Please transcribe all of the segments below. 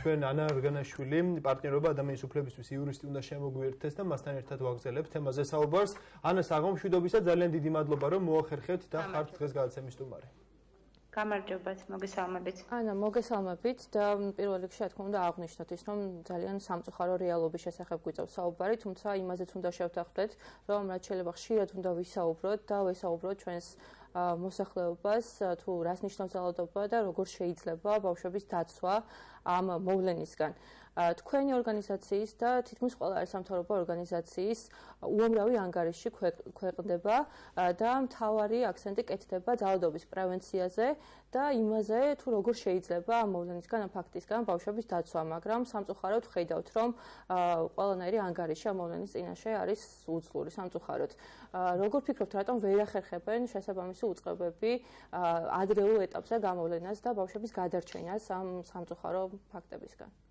ჩვენ ანა რგანაშვილი პარტნიორობა ადამიანის უფლებისთვის იურისტი უნდა შემოგვიერთდეს და მასთან ერთად ვაგზალებთ თემაზე საუბარს. ანა საღამშვიდობისა ძალიან დიდი მადლობა რომ მოახერხეთ და ხართ დღეს გადაცემის სტუმარი. გამარჯობათ, მოგესალმებით. ანა, მოგესალმებით და პირველ რიგში, რა თქმა უნდა, აღნიშნოთ ის, რომ ძალიან სამწუხარო რეალობის შესახებ გვიწევს საუბარი, თუმცა იმაზეც უნდა შევთანხმდეთ, რომ რაც შეიძლება ხშირად უნდა ვისაუბროთ და ვესაუბროთ ჩვენს მოსახლეობას თუ რას ნიშნავს ძალადობა და როგორ შეიძლება ბავშვების დაცვა ამ მოვლენისგან. თქვენი ორგანიზაციის და თითქმის ყველა სამთავრობო ორგანიზაციის უამრავი ანგარიში ქვეყნდება და მთავარი აქცენტი კეთდება ძალადობის პრევენციაზე და იმაზე თუ როგორ შეიძლება ამ მოვლენისგან ამ ფაქტისგან ბავშვების დაცვა, მაგრამ სამწუხაროდ ხედავთ რომ ყველანაირი ანგარიში ამ მოვლენის წინაშე არის უძლური სამწუხაროდ. როგორ ფიქრობთ, რატომ ვერ ახერხებენ შესაბამისი უწყებები ადრეულ ეტაპზე გამოვლენას და ბავშვების გადარჩენას ამ სამწუხარო ფაქტებისგან?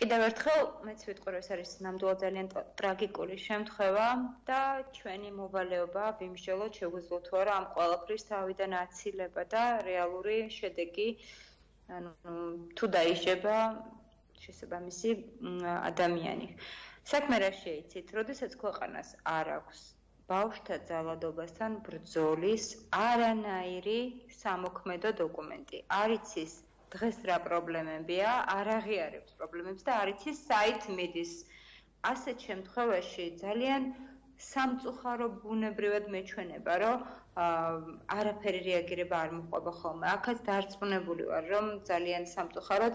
კიდევ ერთხელ მეც ვიტყვი რომ ეს არის ნამდვილად ძალიან ტრაგიკული შემთხვევა და ჩვენი მოვალეობა ვიმსჯელოთ შეგვიძლია თუ არა ამ ყველაფრის თავიდან აცილება და რეალური შედეგი ანუ თუ დაიშება შესაბამისი ადამიანი. საქმე რა შეიცით, როდესაც ქვეყანას არ აქვს ბავშთა ძალადობასთან ბრძოლის არანაირი სამოქმედო დოკუმენტი. არ იცის დღეს რა პრობლემებია, არ აღიარებს პრობლემებს და არ იცის საით მიდის. ასეთ შემთხვევაში ძალიან სამწუხარო ბუნებრივად მეჩვენება, რომ არაფერი რეაგირება არ მოყვება ხოლმე. აქაც დარწმუნებული ვარ, რომ ძალიან სამწუხაროდ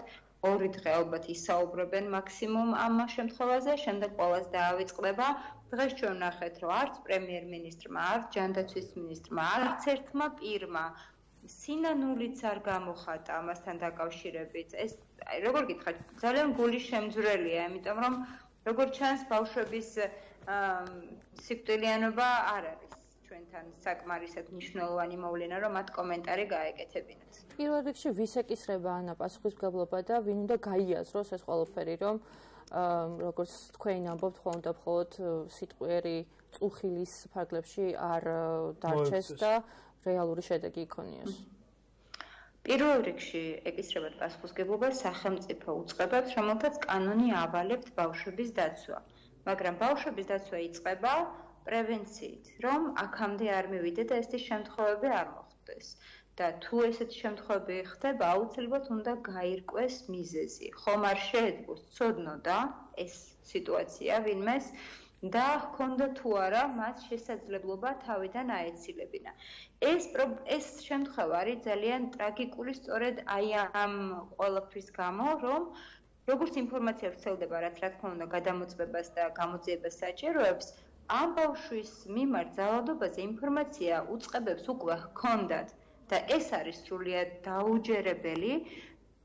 ორი დღე ალბათ ისაუბრებენ მაქსიმუმ ამ შემთხვევაზე, შემდეგ ყოველს დაავიწყდება. დღეს ჩვენ ნახეთ, რომ არც პრემიერ-მინისტრმა, არც ჯანდაცვის მინისტრმა, არც ერთმა პირმა სინანულიც არ გამოხატა ამასთან დაკავშირებით. ეს აი როგორ გითხრათ, ძალიან გული შემძვრელია, იმიტომ რომ როგორ ჩანს ბავშვების სიკვდილიანობა არ არის ჩვენთან საკმარისად მნიშვნელოვანი მოვლენა, რომ მათ კომენტარი გაეკეთებინათ. პირველ რიგში ვისეკისრება ანა პასუხისმგებლობა და ვინ უნდა გაიაზროს ეს ყველაფერი, რომ როგორც თქვენ ამბობთ, ხო უნდა მხოლოდ სიტყვიერი წუხილის ფარგლებში არ დარჩეს და რეალური შედეგი იქონიოს. პირველ რიგში ეკისრებათ პასუხისგებლობა სახელმწიფო უწყებებს, რომელთაც კანონი ავალებთ ბავშვების დაცვა. მაგრამ ბავშვების დაცვა იწყება პრევენციით, რომ აქამდე არ მივიდე და ესეთი შემთხვევები არ მოხდეს. და თუ ესეთი შემთხვევები ხდება, აუცილებლად უნდა გაირკვეს მიზეზი. ხომ არ შეეძლოს ცოდნოდა ეს სიტუაცია ვინმეს და ჰქონდა თუ არა მას შესაძლებლობა თავიდან აეცილებინა. ეს ეს შემთხვევა არის ძალიან ტრაგიკული სწორედ აი ამ ყველაფრის გამო, რომ როგორც ინფორმაცია ვრცელდება, რაც რა თქმა უნდა გადამოწმებას და გამოძიებას საჭიროებს, ამ ბავშვის მიმართ ძალადობაზე ინფორმაცია უწყებებს უკვე ჰქონდათ და ეს არის სრულიად დაუჯერებელი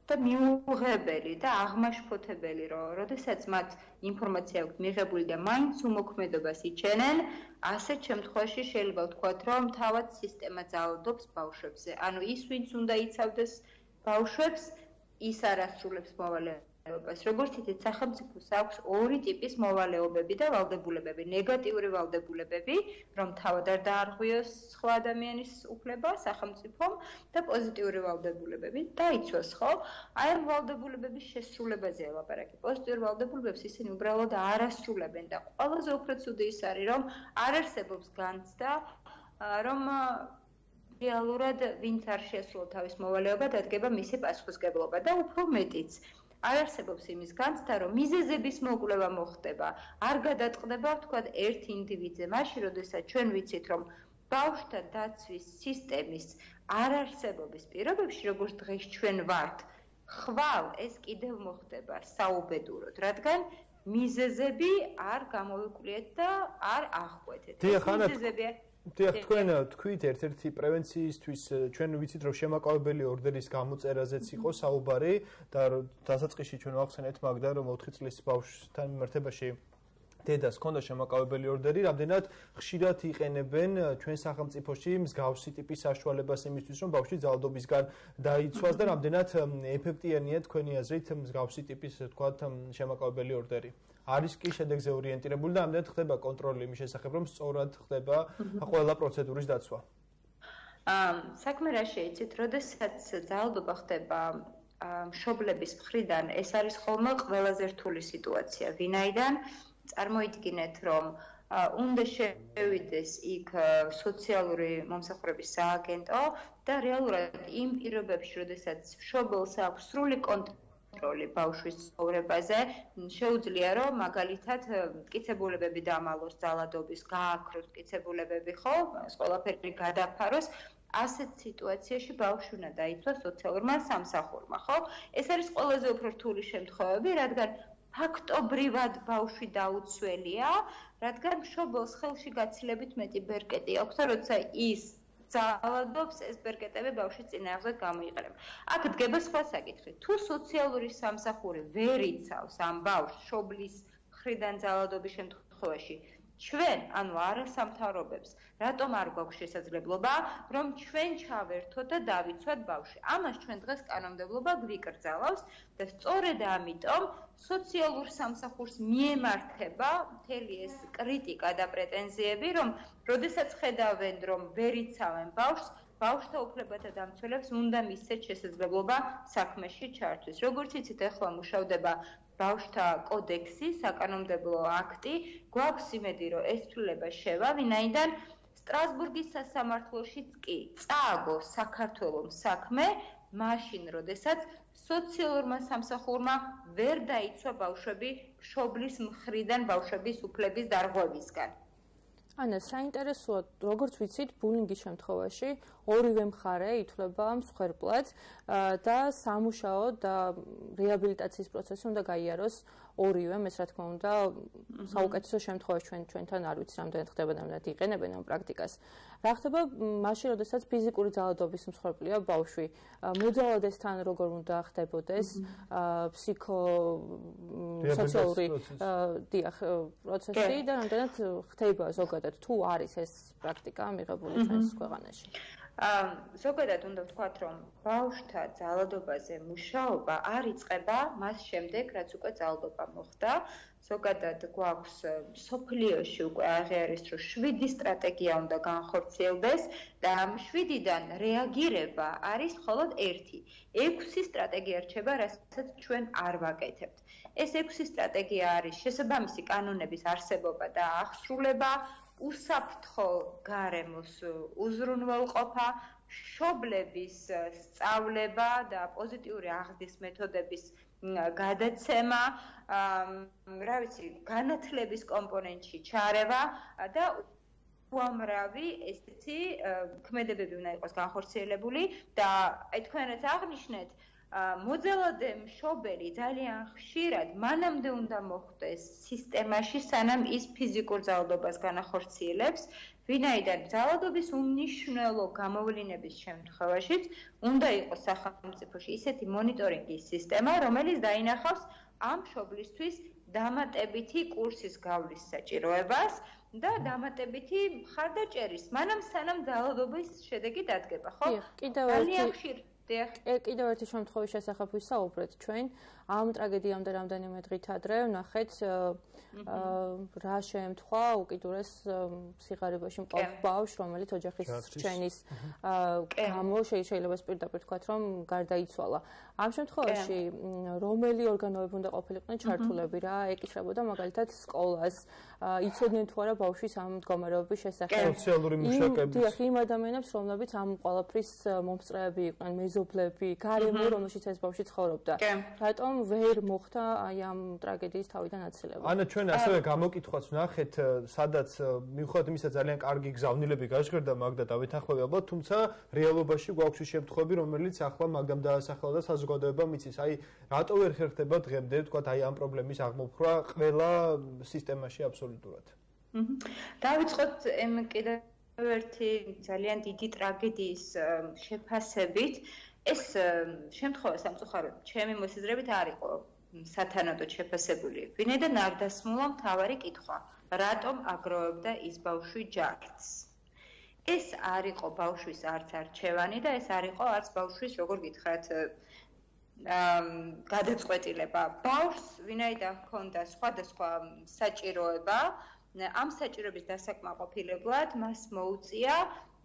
და მიუღებელი და აღმაშფოთებელი, რომ როდესაც მათ ინფორმაცია აქვს მიღებული და მაინც უმოქმედობას იჩენენ, ასეთ შემთხვევაში შეიძლება ვთქვათ, რომ თავად სისტემა ძალადობს ბავშვებზე. ანუ ის, ვინც უნდა იცავდეს ბავშვებს, ის არასრულებს მოვალეობას. მოვალეობას. როგორც იცით, სახელმწიფოს აქვს ორი ტიპის მოვალეობები და ვალდებულებები. ნეგატიური ვალდებულებები, რომ თავად არ დაარღვიოს სხვა ადამიანის უფლება სახელმწიფომ და პოზიტიური ვალდებულებები. დაიცვას ხო? აი ამ ვალდებულებების შესრულებაზე ელაპარაკი. პოზიტიურ ვალდებულებებს ისინი უბრალოდ არ ასრულებენ და ყველაზე უფრო ცუდი ის არის, რომ არ არსებობს განცდა რომ რეალურად ვინც არ შეასრულა თავის მოვალეობა, დადგება მისი პასუხისგებლობა და უფრო მეტიც არ არსებობს იმის განცდა, რომ მიზეზების მოკვლევა მოხდება. არ გადაწყდება, თქვა, ერთ ინდივიდზე, მაშინ, როდესაც ჩვენ ვიცით, რომ ბავშვთა დაცვის სისტემის არარსებობის პირობებში, როგორც დღეს ჩვენ ვართ, ხვალ ეს კიდევ მოხდება საუბედუროდ, რადგან მიზეზები არ გამოვიკვლიეთ და არ აღკვეთეთ. ეს მიზეზებია დიახ, თქვენ თქვით ერთ-ერთი პრევენციისთვის ჩვენ ვიცით რომ შემაკავებელი ორდერის გამოწერაზეც იყო საუბარი და დასაწყისში ჩვენ ვახსენეთ მაგდა რომ 4 წლის ბავშვთან მიმართებაში დედას ქონდა შემაკავებელი ორდერი, რამდენად ხშირად იყენებენ ჩვენ სახელმწიფოში მსგავსი ტიპის საშუალებას იმისთვის რომ ბავშვი ძალადობისგან დაიცვას და რამდენად ეფექტიანია თქვენი აზრით მსგავსი ტიპის თქვათ შემაკავებელი ორდერი. არის კი შედეგზე ორიენტირებული და ამდენ ხდება კონტროლი იმის შესახებ, რომ სწორად ხდება ყველა პროცედურის დაცვა. აა საქმე რა შეიძლება, როდესაც ძალადობა ხდება მშობლების მხრიდან ეს არის ხოლმე ყველაზე რთული სიტუაცია. ვინაიდან წარმოიდგინეთ, რომ უნდა შევიდეს იქ სოციალური მომსახურების სააგენტო და რეალურად იმ პირობებში, როდესაც მშობელს აქვს სრული კონტროლი ბავშვის ცხოვრებაზე შეუძლია რომ მაგალითად მტკიცებულებები დამალოს ძალადობის გააქროს მტკიცებულებები ხო ეს ყველაფერი გადაფაროს ასეთ სიტუაციაში ბავშვი უნდა დაიცვას სოციალურმა სამსახურმა ხო? ეს არის ყველაზე უფრო რთული შემთხვევები რადგან ფაქტობრივად ბავშვი დაუცველია რადგან მშობელს ხელში გაცილებით მეტი ბერკეტი აქვს და როცა ის ძალადობს ეს ბერკეტები ბავშვის წინააღმდეგ გამოიყენება. აქ დგება სხვა საკითხი. თუ სოციალური სამსახური ვერ იცავს ამ ბავშვს შობლის ხრიდან ძალადობის შემთხვევაში, ჩვენ, ანუ არასამთავრობებს, რატომ არ გვაქვს შესაძლებლობა, რომ ჩვენ ჩავერთოთ და დავიცვათ ბავშვი? ამას ჩვენ დღეს კანონმდებლობა გვიკრძალავს და სწორედ ამიტომ სოციალურ სამსახურს მიემართება მთელი ეს კრიტიკა და პრეტენზიები, რომ როდესაც ხედავენ, რომ ვერ იცავენ ბავშვს, ბავშვთა უფლებათა დამცველებს უნდა მისცეთ შესაძლებლობა საქმეში ჩართვის. როგორც იცით, ახლა მუშავდება ბავშვთა კოდექსი, საკანონმდებლო აქტი, გვაქვს იმედი, რომ ეს ცვლილება შევა, ვინაიდან სტრასბურგის სასამართლოშიც კი წააგო საქართველოს საქმე, მაშინ, როდესაც სოციალურმა სამსახურმა ვერ დაიცვა ბავშვები შობლის მხრიდან ბავშვების უფლების დარღვევისგან. ანა, საინტერესოა, როგორც ვიცით, ბულინგის შემთხვევაში ორივე მხარე ითვლება მსხვერპლად და სამუშაო და რეაბილიტაციის პროცესი უნდა გაიაროს ორივე, ეს რა თქმა უნდა, საუკეთესო შემთხვევაში ჩვენ ჩვენთან არ ვიცი, რამდენად ხდება და რამდენად იყენებენ ამ პრაქტიკას. რა ხდება მაშინ, როდესაც ფიზიკური ძალადობის მსხვერპლია ბავშვი? მოძალადესთან როგორ უნდა ხდებოდეს? ფსიქო სოციალური დიახ პროცესი და რამდენად ხდება ზოგადად თუ არის ეს პრაქტიკა მიღებული ჩვენს ქვეყანაში? ზოგადად უნდა ვთქვათ, რომ ბავშვთა ძალადობაზე მუშაობა არ იწყება მას შემდეგ, რაც უკვე ძალადობა მოხდა. ზოგადად გვაქვს სოფლიოში უკვე აღიარეს, რომ 7 სტრატეგია უნდა განხორციელდეს და ამ 7-დან რეაგირება არის მხოლოდ ერთი. 6 სტრატეგია რჩება, რასაც ჩვენ არ ვაკეთებთ. ეს 6 სტრატეგია არის შესაბამისი კანონების არსებობა და აღსრულება, უსაფრთხო გარემოს უზრუნველყოფა, შობლების სწავლება და პოზიტიური აღზრდის მეთოდების გადაცემა, რა ვიცი, განათლების კომპონენტში ჩარევა და უამრავი ესეთი ქმედებები უნდა იყოს განხორციელებული და აი თქვენაც აღნიშნეთ, მოძალადე მშობელი ძალიან ხშირად მანამდე უნდა მოხვდეს სისტემაში, სანამ ის ფიზიკურ ძალადობას განახორციელებს, ვინაიდან ძალადობის უმნიშვნელო გამოვლინების შემთხვევაშიც უნდა იყოს სახელმწიფოში ისეთი მონიტორინგის სისტემა, რომელიც დაინახავს ამ მშობლისთვის დამატებითი კურსის გავლის საჭიროებას და დამატებითი მხარდაჭერის, მანამ სანამ ძალადობის შედეგი დადგება, ხო? კიდევ ერთი კიდევ ერთი შემთხვევის შესახებ ვისაუბრეთ ჩვენ. ამ ტრაგედიამდე რამდენიმე დღით ადრე ნახეთ რა შემთხვევა უკიდურეს სიღარიბეში მყოფ ბავშვს რომელიც ოჯახის ჩენის გამო შეიძლება პირდაპირ თქვათ რომ გარდაიცვალა. ამ შემთხვევაში რომელი ორგანოები უნდა ყოფილიყვნენ ჩართულები რა ეკისრებოდა მაგალითად სკოლას. იცოდნენ თუ არა ბავშვის ამ მდგომარეობის შესახებ. სოციალური მუშაკები დიახ იმ ადამიანებს რომლებიც ამ ყოლაფრის მომსწრეები იყვნენ მეზობლები გარემო რომელშიც ეს ბავშვი ცხოვრობდა. რატომ ვერ მოხდა აი ამ ტრაგედიის თავიდან აცილება? ანა ჩვენ ასევე გამოკითხვას ვნახეთ სადაც მიუხედავად იმისა ძალიან კარგი გზავნილები გაჟღერდა მაგდა დავითანხმები ალბათ თუმცა რეალობაში გვაქვს შემთხვევები რომელიც ახლა მაგამ დაასახელა და საზოგადოება მიცის. აი რატო ვერ ხერხდება დღემდე თქვა აი ამ პრობლემის აღმოფხვრა ყველა სისტემაში აბსოლუტურად? დავიწყოთ ამ კიდევ ერთი ძალიან დიდი ტრაგედიის შეფასებით ეს შემთხვევა სამწუხაროდ ჩემი მოსაზრებით არ იყო სათანადოდ შეფასებული. ვინაიდან არ დასმულა მთავარი კითხვა. რატომ აგროვებდა ის ბავშვი ჯარდს ეს არ იყო ბავშვის არც არჩევანი და ეს არ იყო არც ბავშვის როგორ გითხრათ გადაწყვეტილება. ბავშვს ვინაიდან ჰქონდა სხვადასხვა საჭიროება, ამ საჭიროების დასაკმაყოფილებლად მას მოუწია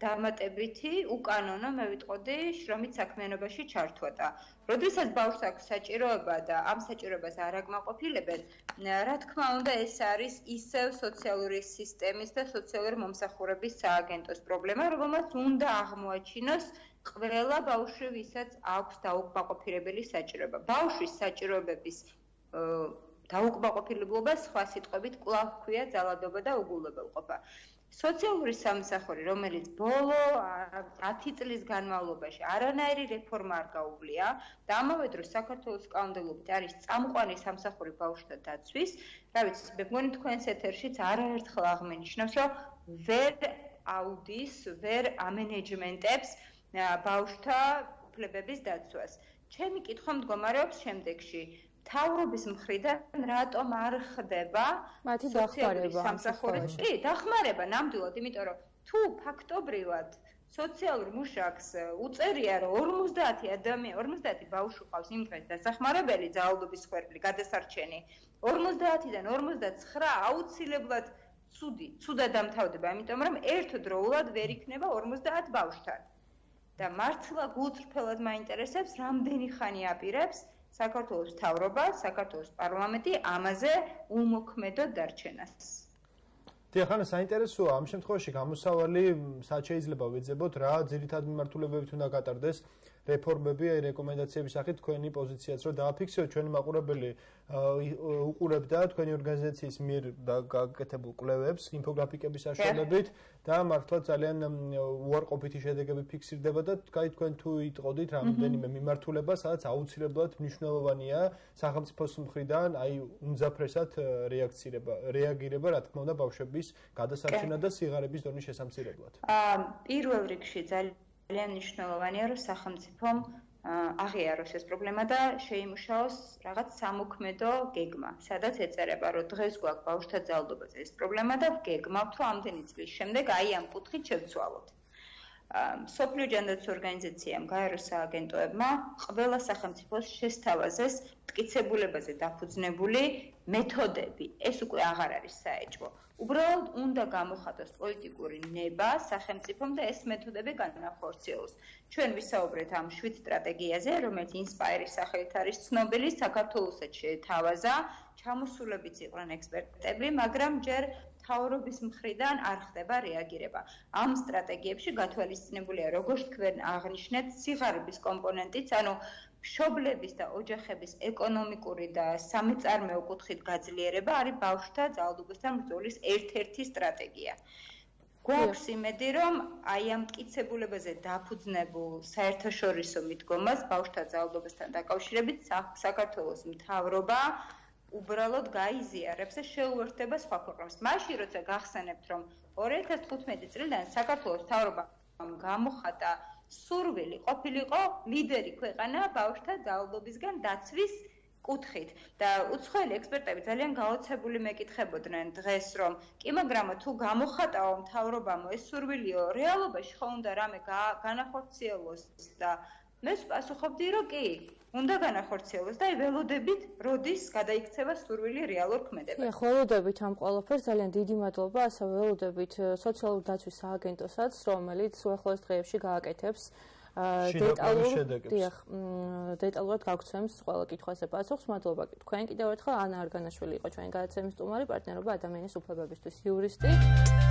დამატებითი უკანონო მე ვიტყოდი შრომით საქმიანობაში ჩართვა და როდესაც ბავშვს აქვს საჭიროება და ამ საჭიროებას არ აკმაყოფილებენ რა თქმა უნდა ეს არის ისევ სოციალური სისტემის და სოციალური მომსახურების სააგენტოს პრობლემა რომელმაც უნდა აღმოაჩინოს ყველა ბავშვი ვისაც აქვს დაუკმაყოფილებელი საჭიროება. ბავშვის საჭიროებების დაუკმაყოფილებლობა სხვა სიტყვებით კვლავ ქვია ძალადობა და უგულებელყოფა სოციალური სამსახური, რომელიც ბოლო 10 წლის განმავლობაში არანაირი რეფორმა არ გაუვლია და ამავე დროს საქართველოს კანონმდებლობით არის წამყვანი სამსახური ბავშვთა დაცვის, რა ვიცი, მე მგონი თქვენს ეთერშიც არაერთხელ აღმენიშნავს, რომ ვერ აუდის, ვერ ამენეჯმენტებს ბავშვთა უფლებების დაცვას. ჩემი კითხვა მდგომარეობს შემდეგში: თავრობის მხრიდან რატომ არ ხდება მათი დახმარება სამსახურში? კი, დახმარება ნამდვილად, იმიტომ რომ თუ ფაქტობრივად სოციალურ მუშაკს უწერია რომ 50 ადამიანი 50 ბავშვი ყავს იმ დღეს დასახმარებელი ძალადობის ხერხი გადასარჩენი 50-დან 59 აუცილებლად ცუდი ცუდად დამთავრდება ამიტომ რომ ერთდროულად ვერ იქნება 50 ბავშვთან და მართლა გულწრფელად მაინტერესებს რამდენი ხანი აპირებს საქართველოს თავრობა, საქართველოს პარლამენტი ამაზე უმოქმედო დარჩენას. დიახ, ანუ საინტერესოა ამ შემთხვევაში გამოსავალი სად შეიძლება ვეძებოთ რა ძირითადად მიმართულებებით უნდა გატარდეს რეფორმები, აი რეკომენდაციების სახით თქვენი პოზიციაც რომ დააფიქსიროთ ჩვენი მაყურებელი უყურებდა თქვენი ორგანიზაციის მიერ გაკეთებულ კვლევებს ინფოგრაფიკების საშუალებით და მართლა ძალიან უარყოფითი შედეგები ფიქსირდება და კაი თქვენ თუ იტყოდით რამდენიმე მიმართულება, სადაც აუცილებლად მნიშვნელოვანია სახელმწიფოს მხრიდან აი უმძაფრესად რეაქცირება, რეაგირება, რა თქმა უნდა, ბავშვების გადასარჩენად და სიღარიბის დონის შესამცირებლად. აა პირველ რიგში ძალიან ძალიან მნიშვნელოვანია, რომ სახელმწიფომ აღიაროს ეს პრობლემა და შეიმუშაოს რაღაც სამოქმედო გეგმა, სადაც ეწერება, რომ დღეს გვაქვს ბავშვთა ძალადობაზე ეს პრობლემა და გეგმავთ, რომ ამდენი წლის შემდეგ აი ამ კუთხით შევცვალოთ. სოფლიო ჯანდაცვის ორგანიზაციამ გაეროს სააგენტოებმა ყველა სახელმწიფოს შესთავაზეს მტკიცებულებაზე დაფუძნებული მეთოდები. ეს უკვე აღარ არის საეჭვო. უბრალოდ უნდა გამოხატოს პოლიტიკური ნება სახელმწიფომ და ეს მეთოდები განახორციელოს. ჩვენ ვისაუბრეთ ამ შვიდ სტრატეგიაზე, რომელიც ინსპაირის სახელით არის ცნობილი, საქართველოსაც შეთავაზა, ჩამოსულებიც იყვნენ ექსპერტები, მაგრამ ჯერ თავრობის მხრიდან არ ხდება რეაგირება. ამ სტრატეგიებში გათვალისწინებულია, როგორც თქვენ აღნიშნეთ, სიღარიბის კომპონენტიც, ანუ მშობლების და ოჯახების ეკონომიკური და სამეწარმეო კუთხით გაძლიერება არის ბავშვთა ძალადობასთან ბრძოლის ერთ-ერთი სტრატეგია. გვაქვს იმედი, რომ აი ამ მტკიცებულებაზე დაფუძნებულ საერთაშორისო მიდგომას ბავშვთა ძალადობასთან დაკავშირებით საქართველოს მთავრობა უბრალოდ გაიზიარებს და შეუერთდება სხვა ქვეყნებს. მაშინ როცა გახსენებთ, რომ 2015 წლიდან საქართველოს მთავრობამ გამოხატა სურვილი ყოფილიყო ლიდერი ქვეყანა ბავშვთა ძალადობისგან დაცვის კუთხით და უცხოელი ექსპერტები ძალიან გაოცებული მეკითხებოდნენ დღეს რომ კი მაგრამ თუ გამოხატაო მთავრობამ ეს სურვილიო რეალობაში ხო უნდა რამე განახორციელოს და მე ვსპასუხობდი რომ კი უნდა განახორციელოს და ველოდებით როდის გადაიქცევა სურვილი რეალურ ქმედებაში. ხო, ველოდებით ამ ყველაფერს ძალიან დიდი მადლობა, ასე ველოდებით სოციალურ დაცვის სააგენტოსაც, რომელიც უახლოეს დღეებში გააკეთებს დეტალურ დიახ, დეტალურად გაგცემს ყველა კითხვაზე პასუხს. მადლობა თქვენ კიდევ ერთხელ ანა არგანაშვილი იყო ჩვენი გადაცემის სტუმარი, პარტნიორობა ადამიანის უფლებებისთვის იურისტი.